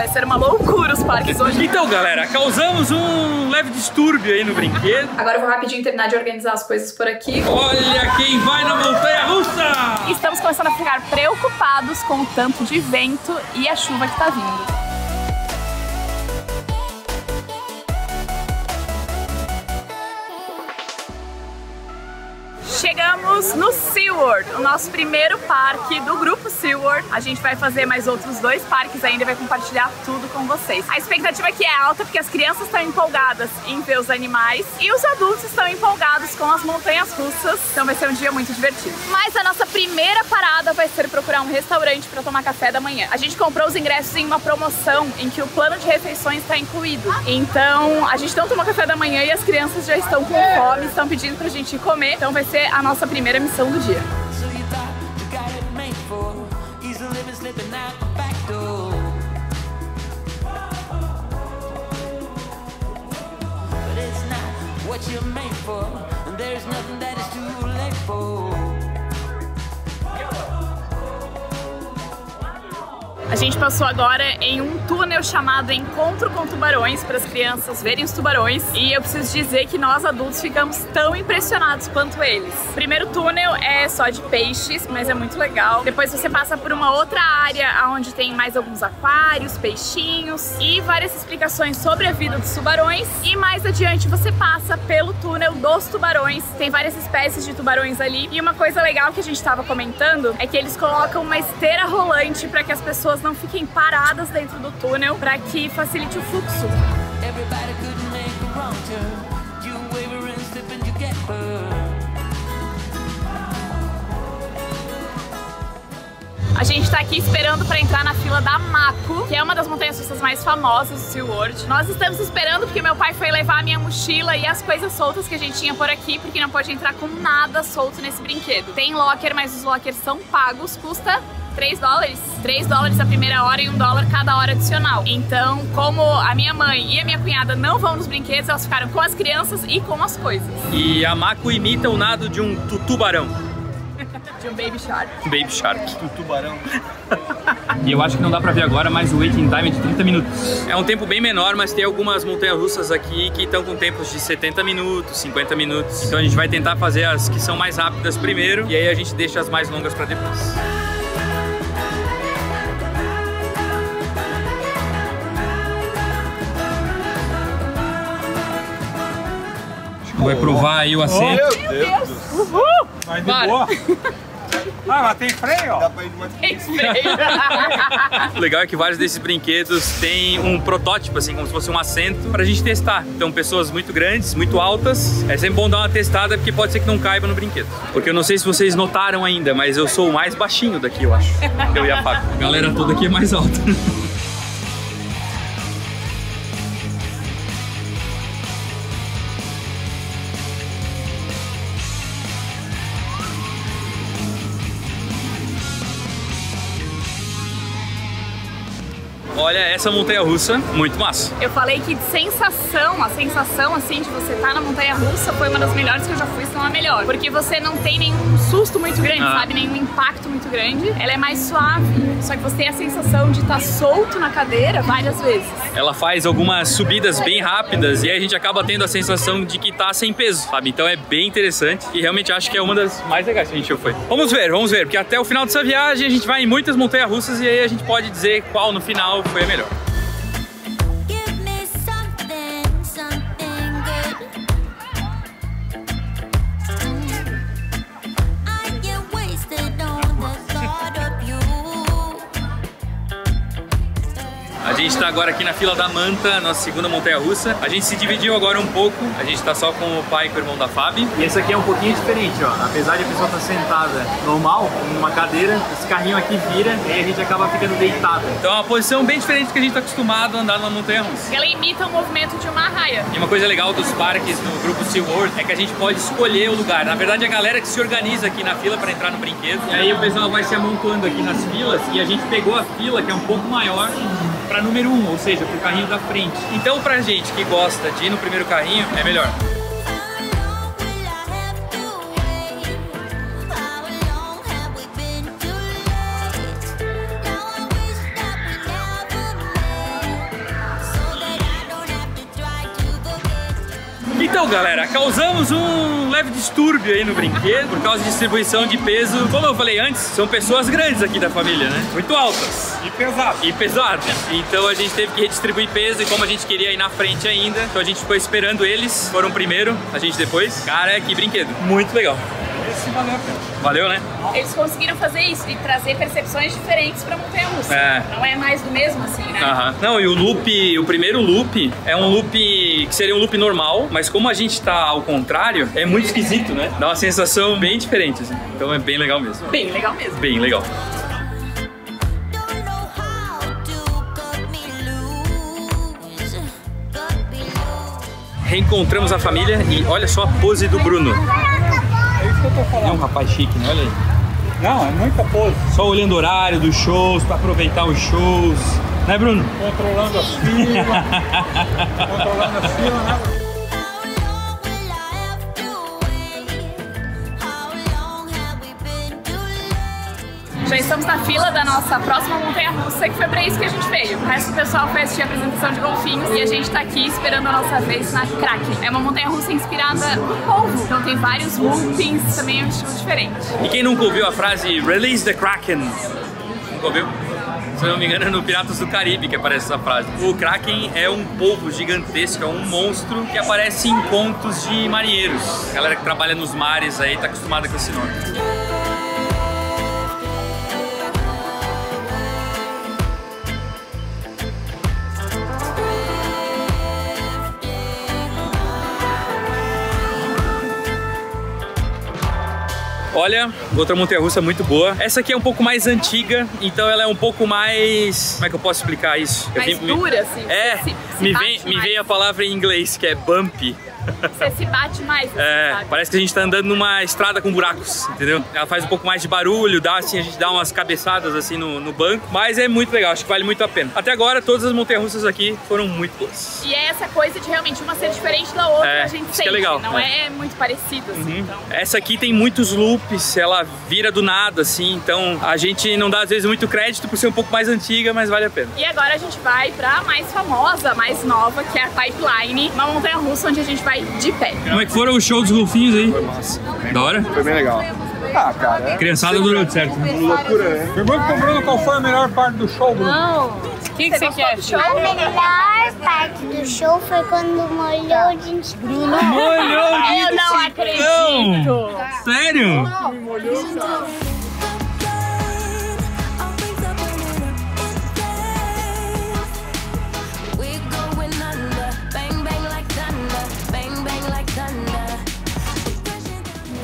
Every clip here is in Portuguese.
Vai ser uma loucura os parques hoje. Então, galera, causamos um leve distúrbio aí no brinquedo. Agora eu vou rapidinho terminar de organizar as coisas por aqui. Olha quem vai na montanha russa! Estamos começando a ficar preocupados com o tanto de vento e a chuva que tá vindo. Chegamos no SeaWorld, o nosso primeiro parque do grupo SeaWorld. A gente vai fazer mais outros dois parques ainda e vai compartilhar tudo com vocês. A expectativa aqui é alta porque as crianças estão empolgadas em ver os animais e os adultos estão empolgados com as montanhas russas, então vai ser um dia muito divertido. Mas a nossa primeira parada vai ser procurar um restaurante para tomar café da manhã. A gente comprou os ingressos em uma promoção em que o plano de refeições está incluído. Então a gente não tomou café da manhã e as crianças já estão com fome, estão pedindo pra gente ir comer. Então vai ser a nossa primeira missão do dia. A gente passou agora em um túnel chamado Encontro com Tubarões para as crianças verem os tubarões e eu preciso dizer que nós adultos ficamos tão impressionados quanto eles. O primeiro túnel é só de peixes, mas é muito legal. Depois você passa por uma outra área onde tem mais alguns aquários, peixinhos e várias explicações sobre a vida dos tubarões e mais adiante você passa pelo túnel dos tubarões. Tem várias espécies de tubarões ali e uma coisa legal que a gente estava comentando é que eles colocam uma esteira rolante para que as pessoas não fiquem paradas dentro do túnel para que facilite o fluxo. A gente está aqui esperando para entrar na fila da Mako, que é uma das montanhas russas mais famosas do SeaWorld. Nós estamos esperando porque meu pai foi levar a minha mochila e as coisas soltas que a gente tinha por aqui, porque não pode entrar com nada solto nesse brinquedo. Tem locker, mas os lockers são pagos, custa 3 dólares. 3 dólares a primeira hora e 1 dólar cada hora adicional. Então, como a minha mãe e a minha cunhada não vão nos brinquedos, elas ficaram com as crianças e com as coisas. E a Mako imita o nado de um tubarão. de um baby shark. Baby shark. Um tubarão. E eu acho que não dá pra ver agora, mas o waiting time é de 30 minutos. É um tempo bem menor, mas tem algumas montanhas russas aqui que estão com tempos de 70 minutos, 50 minutos. Então a gente vai tentar fazer as que são mais rápidas primeiro e aí a gente deixa as mais longas pra depois. Vai provar aí o assento. Oh, meu Deus! Uhul! Vai de boa. Ah, mas tem freio, ó. Dá pra ir mais... Tem freio. o legal é que vários desses brinquedos têm um protótipo, assim, como se fosse um assento pra gente testar. Então, pessoas muito grandes, muito altas, é sempre bom dar uma testada porque pode ser que não caiba no brinquedo. Porque eu não sei se vocês notaram ainda, mas eu sou o mais baixinho daqui, eu acho. Eu e a Fábio. A galera toda aqui é mais alta. Olha essa montanha russa, muito massa. Eu falei que sensação, a sensação assim de você estar tá na montanha russa foi uma das melhores que eu já fui, se não a melhor. Porque você não tem nenhum susto muito grande, ah. sabe? Nenhum impacto muito grande. Ela é mais suave, só que você tem a sensação de estar tá solto na cadeira várias vezes. Ela faz algumas subidas bem rápidas e aí a gente acaba tendo a sensação de que tá sem peso, sabe? Então é bem interessante e realmente acho que é uma das mais legais que a gente já foi. Vamos ver, vamos ver, porque até o final dessa viagem a gente vai em muitas montanhas russas e aí a gente pode dizer qual no final foi a melhor. Está agora aqui na fila da Manta, nossa segunda montanha russa. A gente se dividiu agora um pouco, a gente está só com o pai e com o irmão da Fábio. E esse aqui é um pouquinho diferente, ó. Apesar de a pessoa estar tá sentada normal, numa cadeira, esse carrinho aqui vira e a gente acaba ficando deitado. Então é uma posição bem diferente do que a gente está acostumado a andar numa montanha russa. Ela imita o movimento de uma raia. E uma coisa legal dos parques no grupo SeaWorld é que a gente pode escolher o lugar. Na verdade, a galera que se organiza aqui na fila para entrar no brinquedo. E aí o pessoal vai se amontoando aqui nas filas e a gente pegou a fila que é um pouco maior para número 1, um, ou seja, para o carrinho da frente. Então, para gente que gosta de ir no primeiro carrinho, é melhor. Então, galera, causamos um leve distúrbio aí no brinquedo por causa de distribuição de peso. Como eu falei antes, são pessoas grandes aqui da família, né? Muito altas. E pesado. E pesadas. Então a gente teve que redistribuir peso e como a gente queria ir na frente ainda, então a gente ficou esperando eles. Foram primeiro, a gente depois. Cara, que brinquedo. Muito legal. Esse valeu a pena. Valeu, né? Eles conseguiram fazer isso, de trazer percepções diferentes pra montanha russa. É. Não é mais do mesmo assim, né? Aham. Não, e o loop, o primeiro loop é um loop que seria um loop normal, mas como a gente tá ao contrário, é muito esquisito, né? Dá uma sensação bem diferente, assim. Então é bem legal mesmo. Bem legal mesmo. Bem legal. Reencontramos a família e olha só a pose do Bruno. É isso que eu tô É um falando. rapaz chique, né? Olha aí. Não, é muita pose. Só olhando o horário dos shows, pra aproveitar os shows. Né, Bruno? Controlando as filas. controlando as filas, né? Já estamos na fila da nossa próxima montanha russa, que foi pra isso que a gente veio. O resto do pessoal foi assistir a apresentação de golfinhos e a gente tá aqui esperando a nossa vez na Kraken. É uma montanha russa inspirada no polvo, então tem vários loopings, também é um estilo diferente. E quem nunca ouviu a frase Release the Kraken? Nunca ouviu? Se não me engano, é no Piratas do Caribe que aparece essa frase. O Kraken é um polvo gigantesco, é um monstro que aparece em contos de marinheiros. A galera que trabalha nos mares aí tá acostumada com esse nome. Olha, outra montanha russa muito boa. Essa aqui é um pouco mais antiga, então ela é um pouco mais. Como é que eu posso explicar isso? Eu Mais me- dura, assim. É, se- se me, vem, me veio a palavra em inglês que é bumpy. Você se bate mais, assim, É, sabe? parece que a gente tá andando numa estrada com buracos, entendeu? Ela faz um pouco mais de barulho, dá assim, a gente dá umas cabeçadas assim no, no banco, mas é muito legal, acho que vale muito a pena. Até agora, todas as montanhas russas aqui foram muito boas. E é essa coisa de realmente uma ser diferente da outra, É, a gente isso sente. é legal, Não é. é, muito parecido, assim. Então, Essa aqui tem muitos loops, ela vira do nada, assim, então a gente não dá às vezes muito crédito por ser um pouco mais antiga, mas vale a pena. E agora a gente vai pra mais famosa, mais nova, que é a Pipeline, uma montanha russa onde a gente vai de pé. Como é que foram os shows dos golfinhos aí? Da hora? Foi bem legal. Ah, cara, é Criançada durou de certo. né? loucura, né? Pergunta pro Bruno qual foi a melhor parte do show, Bruno. O que, que você quer? A melhor parte do show foi quando molhou de gente. Bruno. Molhou Eu não acredito! Sério? Our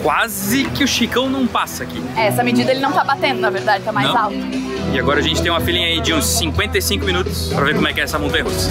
Quase que o Chicão não passa aqui. É, essa medida ele não tá batendo, na verdade, tá mais Não. alto. E agora a gente tem uma filinha aí de uns 55 minutos pra ver como é que é essa montanha russa.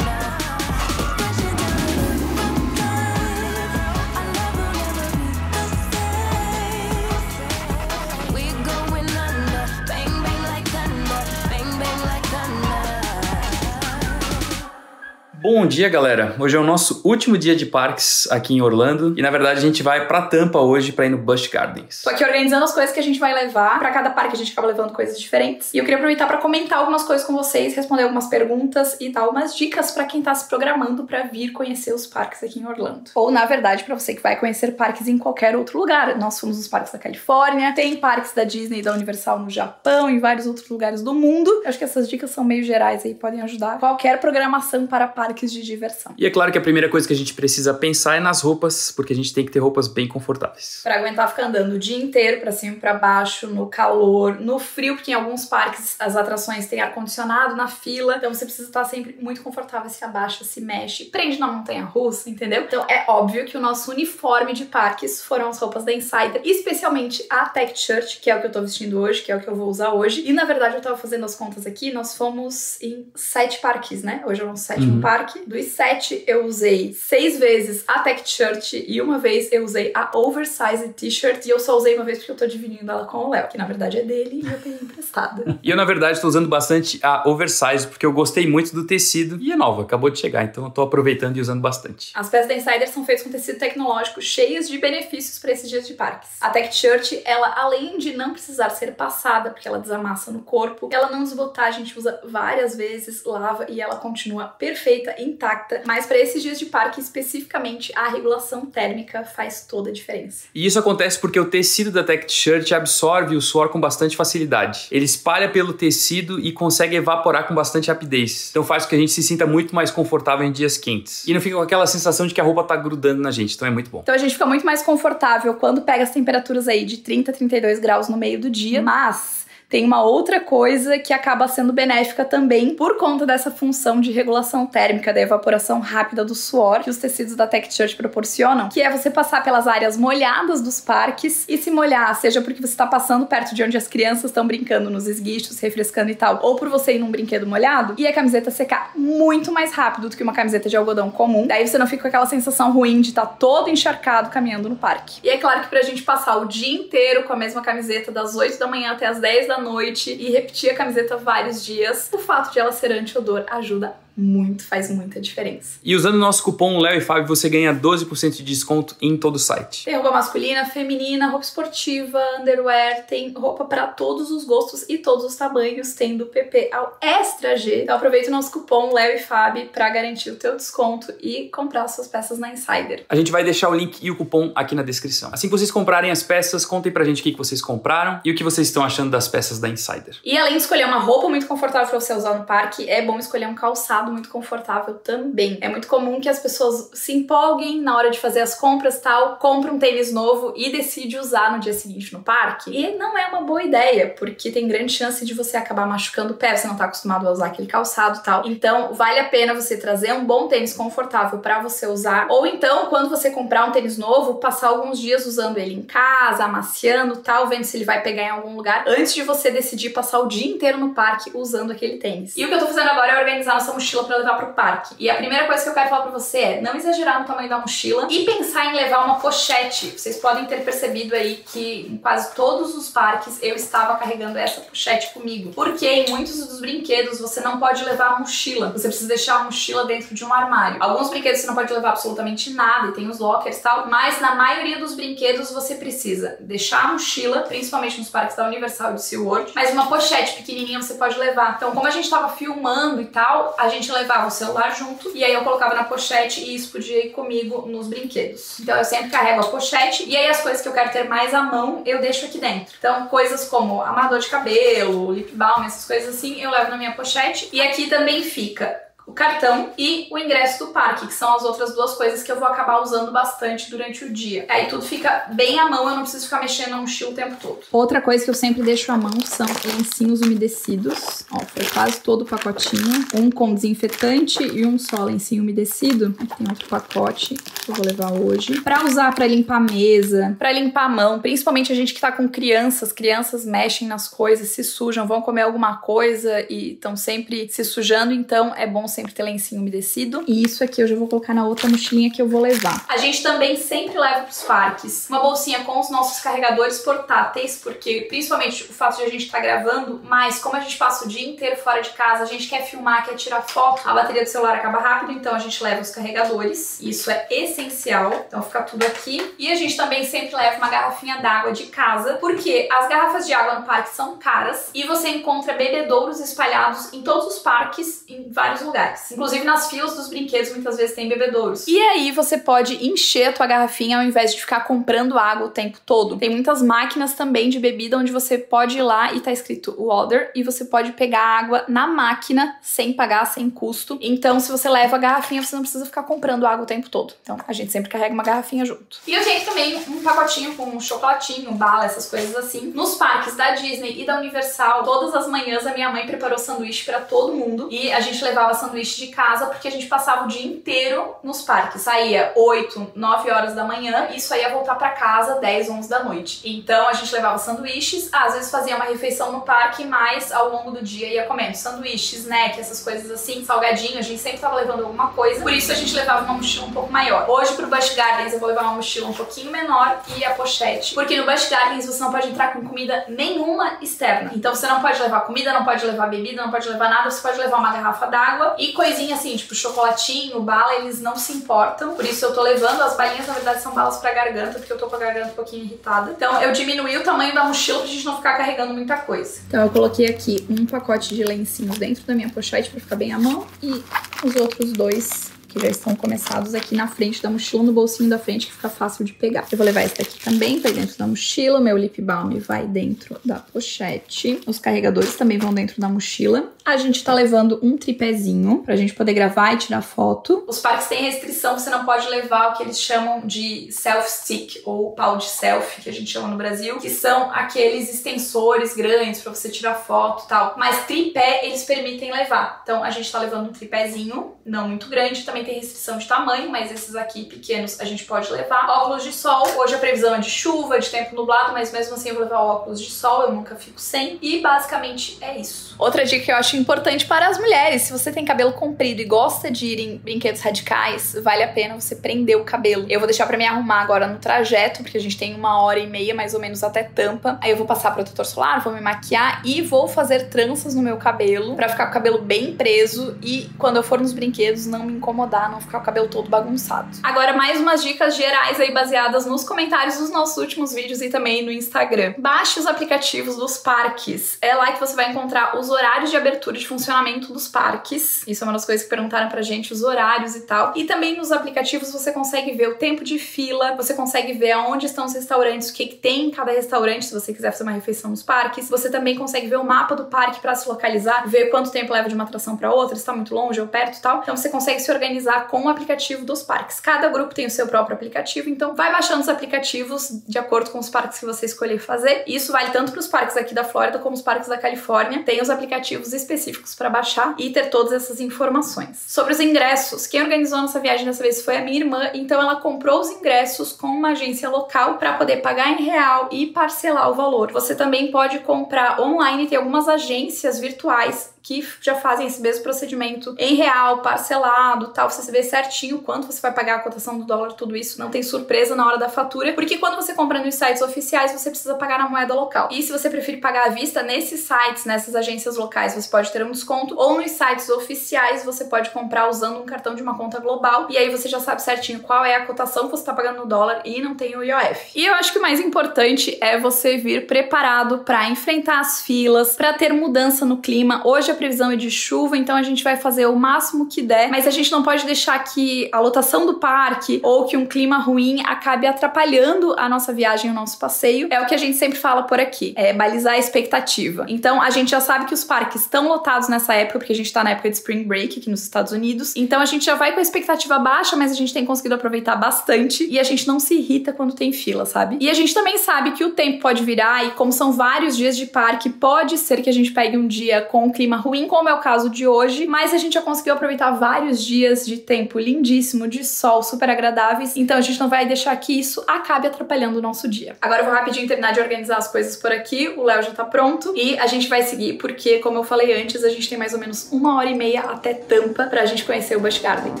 Bom dia, galera. Hoje é o nosso último dia de parques aqui em Orlando e na verdade a gente vai pra Tampa hoje pra ir no Busch Gardens. Tô aqui organizando as coisas que a gente vai levar. Pra cada parque a gente acaba levando coisas diferentes. E eu queria aproveitar pra comentar algumas coisas com vocês, responder algumas perguntas e dar umas dicas pra quem tá se programando pra vir conhecer os parques aqui em Orlando. Ou, na verdade, pra você que vai conhecer parques em qualquer outro lugar. Nós fomos nos parques da Califórnia, tem parques da Disney e da Universal no Japão e vários outros lugares do mundo. Eu acho que essas dicas são meio gerais aí, podem ajudar qualquer programação para parques de diversão. E é claro que a primeira coisa que a gente precisa pensar é nas roupas, porque a gente tem que ter roupas bem confortáveis. Pra aguentar ficar andando o dia inteiro, pra cima e pra baixo, no calor, no frio, porque em alguns parques as atrações têm ar-condicionado na fila, então você precisa estar sempre muito confortável, se abaixa, se mexe, prende na montanha russa, entendeu? Então é óbvio que o nosso uniforme de parques foram as roupas da Insider, especialmente a Tech Shirt, que é o que eu tô vestindo hoje, que é o que eu vou usar hoje. E na verdade eu tava fazendo as contas aqui, nós fomos em sete parques, né? Hoje é o nosso sétimo Uhum. parque. Parque. Dos sete, eu usei seis vezes a tech shirt e uma vez eu usei a oversized t-shirt. E eu só usei uma vez porque eu tô dividindo ela com o Léo, que na verdade é dele e eu peguei emprestada. E eu, na verdade, tô usando bastante a oversize, porque eu gostei muito do tecido e é nova, acabou de chegar, então eu tô aproveitando e usando bastante. As peças da Insider são feitas com tecido tecnológico cheias de benefícios para esses dias de parques. A Tech Shirt, ela além de não precisar ser passada, porque ela desamassa no corpo, ela não desbotar, a gente usa várias vezes, lava e ela continua perfeita, intacta. Mas para esses dias de parque, especificamente, a regulação térmica faz toda a diferença. E isso acontece porque o tecido da Tech T-shirt absorve o suor com bastante facilidade. Ele espalha pelo tecido e consegue evaporar com bastante rapidez. Então faz com que a gente se sinta muito mais confortável em dias quentes. E não fica com aquela sensação de que a roupa tá grudando na gente. Então é muito bom. Então a gente fica muito mais confortável quando pega as temperaturas aí de 30, 32 graus no meio do dia, mas tem uma outra coisa que acaba sendo benéfica também por conta dessa função de regulação térmica, da evaporação rápida do suor que os tecidos da Tech Shirt proporcionam, que é você passar pelas áreas molhadas dos parques e se molhar, seja porque você está passando perto de onde as crianças estão brincando nos esguichos, refrescando e tal, ou por você ir num brinquedo molhado, e a camiseta secar muito mais rápido do que uma camiseta de algodão comum. Daí você não fica com aquela sensação ruim de estar tá todo encharcado caminhando no parque. E é claro que pra gente passar o dia inteiro com a mesma camiseta das 8 da manhã até as 10 da noite e repetir a camiseta vários dias, o fato de ela ser anti-odor ajuda muito, faz muita diferença. E usando o nosso cupom Léo e Fábio, você ganha 12% de desconto em todo o site. Tem roupa masculina, feminina, roupa esportiva, underwear, tem roupa para todos os gostos e todos os tamanhos, tem do PP ao Extra G. Então aproveita o nosso cupom Léo e Fábio para garantir o teu desconto e comprar suas peças na Insider. A gente vai deixar o link e o cupom aqui na descrição. Assim que vocês comprarem as peças, contem pra gente o que vocês compraram e o que vocês estão achando das peças da Insider. E além de escolher uma roupa muito confortável para você usar no parque, é bom escolher um calçado muito confortável também. É muito comum que as pessoas se empolguem na hora de fazer as compras tal, compra um tênis novo e decide usar no dia seguinte no parque. E não é uma boa ideia, porque tem grande chance de você acabar machucando o pé, você não tá acostumado a usar aquele calçado tal. Então, vale a pena você trazer um bom tênis confortável para você usar, ou então, quando você comprar um tênis novo, passar alguns dias usando ele em casa, amaciando tal, vendo se ele vai pegar em algum lugar, antes de você decidir passar o dia inteiro no parque usando aquele tênis. E o que eu tô fazendo agora é organizar nossa mochila para levar pro parque. E a primeira coisa que eu quero falar pra você é não exagerar no tamanho da mochila e pensar em levar uma pochete. Vocês podem ter percebido aí que em quase todos os parques eu estava carregando essa pochete comigo. Porque em muitos dos brinquedos você não pode levar a mochila. Você precisa deixar a mochila dentro de um armário. Alguns brinquedos você não pode levar absolutamente nada e tem os lockers e tal, mas na maioria dos brinquedos você precisa deixar a mochila, principalmente nos parques da Universal e do SeaWorld, mas uma pochete pequenininha você pode levar. Então, como a gente tava filmando e tal, a gente levava o celular junto e aí eu colocava na pochete e isso podia ir comigo nos brinquedos. Então eu sempre carrego a pochete e aí as coisas que eu quero ter mais à mão eu deixo aqui dentro. Então coisas como amarrador de cabelo, lip balm, essas coisas assim eu levo na minha pochete e aqui também fica o cartão e o ingresso do parque, que são as outras duas coisas que eu vou acabar usando bastante durante o dia. Aí tudo fica bem à mão, eu não preciso ficar mexendo na mochila o tempo todo. Outra coisa que eu sempre deixo à mão são lencinhos umedecidos. Ó, foi quase todo o pacotinho. Um com desinfetante e um só lencinho umedecido. Aqui tem outro pacote que eu vou levar hoje. Pra usar pra limpar a mesa, pra limpar a mão, principalmente a gente que tá com crianças. Crianças mexem nas coisas, se sujam, vão comer alguma coisa e estão sempre se sujando, então é bom sempre ter lencinho umedecido. E isso aqui eu já vou colocar na outra mochilinha que eu vou levar. A gente também sempre leva pros parques uma bolsinha com os nossos carregadores portáteis, porque principalmente o fato de a gente estar tá gravando, mas como a gente passa o dia inteiro fora de casa, a gente quer filmar, quer tirar foto, a bateria do celular acaba rápido, então a gente leva os carregadores. Isso é essencial, então fica tudo aqui. E a gente também sempre leva uma garrafinha d'água de casa, porque as garrafas de água no parque são caras e você encontra bebedouros espalhados em todos os parques, em vários lugares. Inclusive nas filas dos brinquedos muitas vezes tem bebedouros. E aí você pode encher a tua garrafinha ao invés de ficar comprando água o tempo todo. Tem muitas máquinas também de bebida onde você pode ir lá e tá escrito water e você pode pegar água na máquina sem pagar, sem custo. Então se você leva a garrafinha, você não precisa ficar comprando água o tempo todo. Então a gente sempre carrega uma garrafinha junto. E eu tenho também um pacotinho com um chocolatinho, bala, essas coisas assim. Nos parques da Disney e da Universal, todas as manhãs a minha mãe preparou sanduíche para todo mundo e a gente levava sanduíche sanduíche de casa porque a gente passava o dia inteiro nos parques. Saía 8, 9 horas da manhã e só ia voltar pra casa 10, 11 da noite. Então a gente levava sanduíches, às vezes fazia uma refeição no parque, mas ao longo do dia ia comendo sanduíche, snack, essas coisas assim, salgadinho, a gente sempre tava levando alguma coisa. Por isso a gente levava uma mochila um pouco maior. Hoje pro Busch Gardens eu vou levar uma mochila um pouquinho menor e a pochete, porque no Busch Gardens você não pode entrar com comida nenhuma externa. Então você não pode levar comida, não pode levar bebida, não pode levar nada, você pode levar uma garrafa d'água e coisinha assim, tipo chocolatinho, bala, eles não se importam. Por isso eu tô levando, as balinhas na verdade são balas pra garganta, porque eu tô com a garganta um pouquinho irritada. Então eu diminuí o tamanho da mochila pra gente não ficar carregando muita coisa. Então eu coloquei aqui um pacote de lencinhos dentro da minha pochete pra ficar bem à mão e os outros dois que já estão começados aqui na frente da mochila, no bolsinho da frente, que fica fácil de pegar. Eu vou levar esse daqui também, vai dentro da mochila. Meu lip balm vai dentro da pochete. Os carregadores também vão dentro da mochila. A gente tá levando um tripézinho pra gente poder gravar e tirar foto. Os parques têm restrição, você não pode levar o que eles chamam de self-stick ou pau de selfie, que a gente chama no Brasil, que são aqueles extensores grandes pra você tirar foto e tal. Mas tripé eles permitem levar. Então a gente tá levando um tripézinho, não muito grande, também tem restrição de tamanho, mas esses aqui pequenos a gente pode levar. Óculos de sol, hoje a previsão é de chuva, de tempo nublado, mas mesmo assim eu vou levar óculos de sol, eu nunca fico sem. E basicamente é isso. Outra dica que eu acho importante para as mulheres, se você tem cabelo comprido e gosta de ir em brinquedos radicais, vale a pena você prender o cabelo. Eu vou deixar pra me arrumar agora no trajeto, porque a gente tem uma hora e meia mais ou menos até tampa. Aí eu vou passar protetor solar, vou me maquiar e vou fazer tranças no meu cabelo pra ficar com o cabelo bem preso e quando eu for nos brinquedos não me incomodar, não ficar o cabelo todo bagunçado. Agora mais umas dicas gerais aí baseadas nos comentários dos nossos últimos vídeos e também no Instagram. Baixe os aplicativos dos parques. É lá que você vai encontrar os horários de abertura e de funcionamento dos parques. Isso é uma das coisas que perguntaram pra gente, os horários e tal. E também nos aplicativos você consegue ver o tempo de fila, você consegue ver aonde estão os restaurantes, o que, que tem em cada restaurante, se você quiser fazer uma refeição nos parques. Você também consegue ver o mapa do parque pra se localizar, ver quanto tempo leva de uma atração pra outra, se tá muito longe ou perto e tal. Então você consegue se organizar com o aplicativo dos parques. Cada grupo tem o seu próprio aplicativo, então vai baixando os aplicativos de acordo com os parques que você escolher fazer. Isso vale tanto para os parques aqui da Flórida como os parques da Califórnia. Tem os aplicativos específicos para baixar e ter todas essas informações. Sobre os ingressos, quem organizou nossa viagem dessa vez foi a minha irmã, então ela comprou os ingressos com uma agência local para poder pagar em real e parcelar o valor. Você também pode comprar online, tem algumas agências virtuais que já fazem esse mesmo procedimento em real, parcelado, tal, você vê certinho quanto você vai pagar a cotação do dólar, tudo isso, não tem surpresa na hora da fatura, porque quando você compra nos sites oficiais, você precisa pagar na moeda local. E se você preferir pagar à vista nesses sites, nessas agências locais, você pode ter um desconto, ou nos sites oficiais você pode comprar usando um cartão de uma conta global, e aí você já sabe certinho qual é a cotação que você tá pagando no dólar e não tem o IOF. E eu acho que o mais importante é você vir preparado para enfrentar as filas, para ter mudança no clima. Hoje a previsão é de chuva, então a gente vai fazer o máximo que der, mas a gente não pode deixar que a lotação do parque ou que um clima ruim acabe atrapalhando a nossa viagem, o nosso passeio. É o que a gente sempre fala por aqui, é balizar a expectativa. Então a gente já sabe que os parques estão lotados nessa época, porque a gente tá na época de Spring Break aqui nos Estados Unidos. Então a gente já vai com a expectativa baixa, mas a gente tem conseguido aproveitar bastante e a gente não se irrita quando tem fila, sabe? E a gente também sabe que o tempo pode virar e como são vários dias de parque, pode ser que a gente pegue um dia com um clima ruim, como é o caso de hoje, mas a gente já conseguiu aproveitar vários dias de tempo lindíssimo, de sol, super agradáveis, então a gente não vai deixar que isso acabe atrapalhando o nosso dia. Agora eu vou rapidinho terminar de organizar as coisas por aqui, o Léo já tá pronto e a gente vai seguir porque, como eu falei antes, a gente tem mais ou menos uma hora e meia até Tampa pra gente conhecer o Busch Gardens.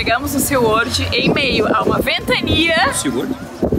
Chegamos no SeaWorld em meio a uma ventania. Seguro?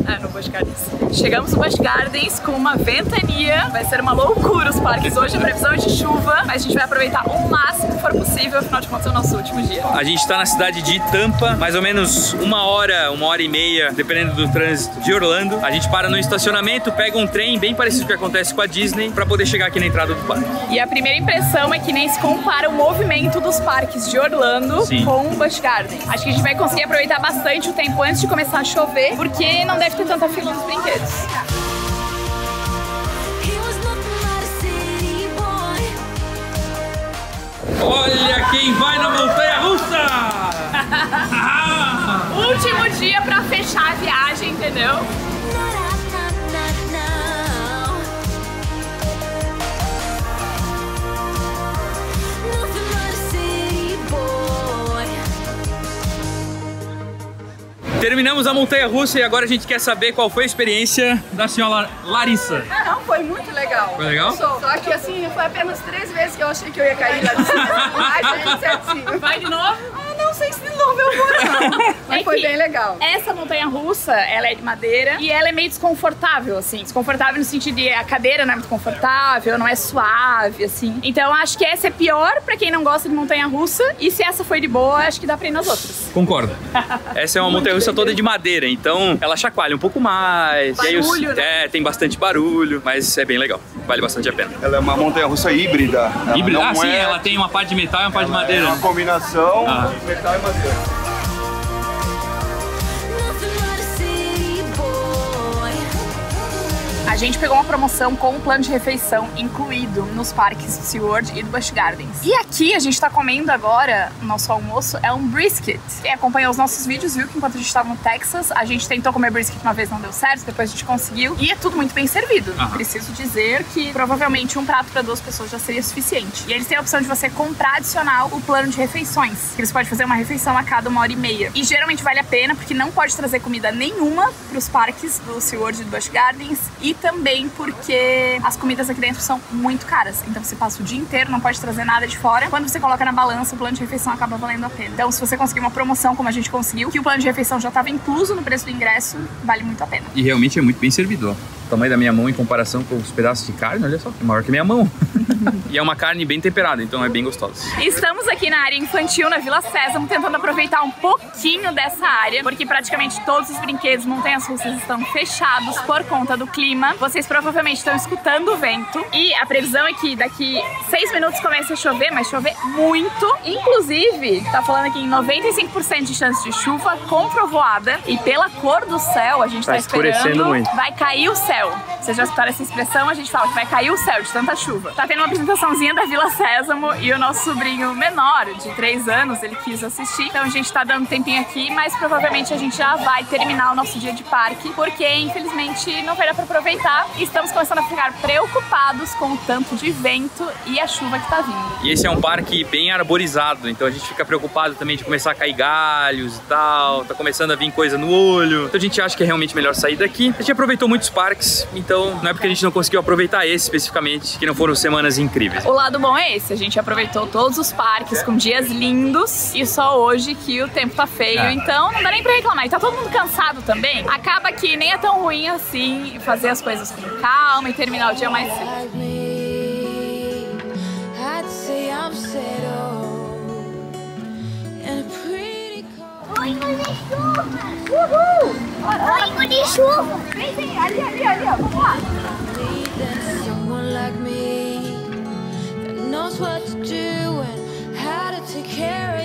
É, no Busch Gardens. Chegamos no Busch Gardens com uma ventania. Vai ser uma loucura os parques hoje. A previsão é de chuva, mas a gente vai aproveitar o máximo que for possível. Afinal de contas, é o nosso último dia. A gente tá na cidade de Tampa, mais ou menos uma hora, uma hora e meia, dependendo do trânsito de Orlando. A gente para no estacionamento, pega um trem bem parecido com o que acontece com a Disney, pra poder chegar aqui na entrada do parque. E a primeira impressão é que nem se compara o movimento dos parques de Orlando Sim. com o Busch Gardens. Acho que a gente vai conseguir aproveitar bastante o tempo antes de começar a chover, porque não deve ter tanta fila nos brinquedos. Olha quem vai na montanha russa! Último dia pra fechar a viagem, entendeu? Terminamos a montanha russa e agora a gente quer saber qual foi a experiência da senhora Larissa. Não, foi muito legal. Foi legal? Só que assim, foi apenas três vezes que eu achei que eu ia cair lá de cima. Mas gente, certinho. Vai de novo? Ah, não sei se de novo eu vou não. Mas É foi bem legal. Essa montanha russa, ela é de madeira e ela é meio desconfortável, assim. Desconfortável no sentido de a cadeira não é muito confortável, não é suave, assim. Então acho que essa é pior pra quem não gosta de montanha russa. E se essa foi de boa, acho que dá pra ir nas outras. Concordo. Essa é uma montanha russa toda de madeira, então ela chacoalha um pouco mais. e aí os- Barulho, né? É, tem bastante barulho, mas é bem legal. Vale bastante a pena. Ela é uma montanha russa híbrida. Não Ah, sim, é- ela tem uma parte de metal e uma parte de É madeira. uma combinação Ah. de metal e madeira. A gente pegou uma promoção com o plano de refeição incluído nos parques do SeaWorld e do Busch Gardens. E aqui a gente tá comendo agora, o nosso almoço é um brisket. Quem acompanhou os nossos vídeos viu que enquanto a gente tava no Texas, a gente tentou comer brisket uma vez, não deu certo, depois a gente conseguiu. E é tudo muito bem servido. Aham. Preciso dizer que provavelmente um prato para duas pessoas já seria suficiente. E eles têm a opção de você comprar adicional o plano de refeições, que você pode fazer uma refeição a cada uma hora e meia. E geralmente vale a pena, porque não pode trazer comida nenhuma pros parques do SeaWorld e do Busch Gardens. E também porque as comidas aqui dentro são muito caras. Então você passa o dia inteiro, não pode trazer nada de fora. Quando você coloca na balança, o plano de refeição acaba valendo a pena. Então, se você conseguir uma promoção como a gente conseguiu, que o plano de refeição já estava incluso no preço do ingresso, vale muito a pena. E realmente é muito bem servido, ó. Tamanho da minha mão em comparação com os pedaços de carne, olha só, é maior que minha mão. e é uma carne bem temperada, então é bem gostosa. Estamos aqui na área infantil, na Vila Sésamo, tentando aproveitar um pouquinho dessa área, porque praticamente todos os brinquedos montanhas russas estão fechados por conta do clima. Vocês provavelmente estão escutando o vento e a previsão é que daqui seis minutos comece a chover, mas chover muito. Inclusive, tá falando aqui em 95% de chance de chuva com trovoada e pela cor do céu, a gente tá, Tá escurecendo esperando, muito. vai cair o céu. Israel. Vocês já escutaram essa expressão? A gente fala que vai cair o céu de tanta chuva. Tá tendo uma apresentaçãozinha da Vila Sésamo e o nosso sobrinho menor, de 3 anos, ele quis assistir. Então a gente tá dando um tempinho aqui, mas provavelmente a gente já vai terminar o nosso dia de parque, porque infelizmente não vai dar pra aproveitar. E estamos começando a ficar preocupados com o tanto de vento e a chuva que tá vindo. E esse é um parque bem arborizado, então a gente fica preocupado também de começar a cair galhos e tal, tá começando a vir coisa no olho. Então a gente acha que é realmente melhor sair daqui. A gente aproveitou muitos parques, então não é porque a gente não conseguiu aproveitar esse especificamente, que não foram semanas incríveis. O lado bom é esse, a gente aproveitou todos os parques com dias lindos e só hoje que o tempo tá feio, É. então não dá nem pra reclamar. E tá todo mundo cansado também. Acaba que nem é tão ruim assim fazer as coisas com calma e terminar o dia mais cedo. Oi, de chuva! Uhul! Oi, com de chuva. Vem, vem, ali, ali, ali, ó. Vamos. Knows what to do and how to take care of